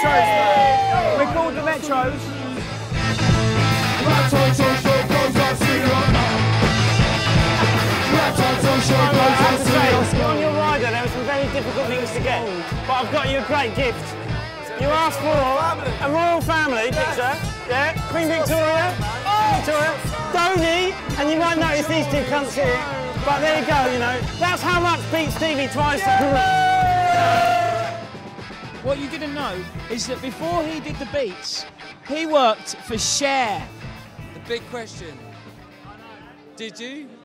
Metros. We're called the Metros. I have to say, on your rider, there were some very difficult things to get, but I've got you a great gift. You asked for a royal family picture, yeah? Queen Victoria, Victoria, Dodi, and you might notice these two cunts here, but there you go, you know. That's how much Beat Stevie to... What you didn't know is that before he did the beats, he worked for Cher. The big question. Did you?